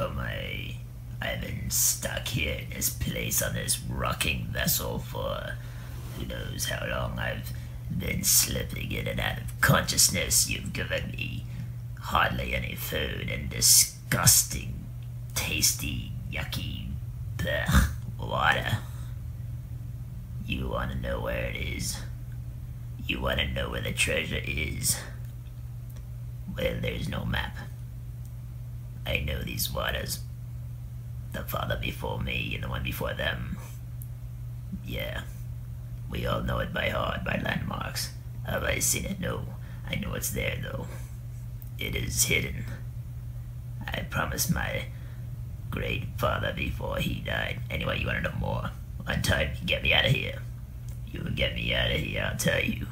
Oh my. I've been stuck here in this place on this rocking vessel for who knows how long. I've been slipping in and out of consciousness. You've given me hardly any food and disgusting, tasty, yucky blech, water. You want to know where it is? You want to know where the treasure is? Well, there's no map. I know these waters. The father before me and the one before them. Yeah. We all know it by heart, by landmarks. Have I seen it? No. I know it's there, though. It is hidden. I promised my great father before he died. Anyway, you want to know more? Time, you get me out of here. You get me out of here, I'll tell you.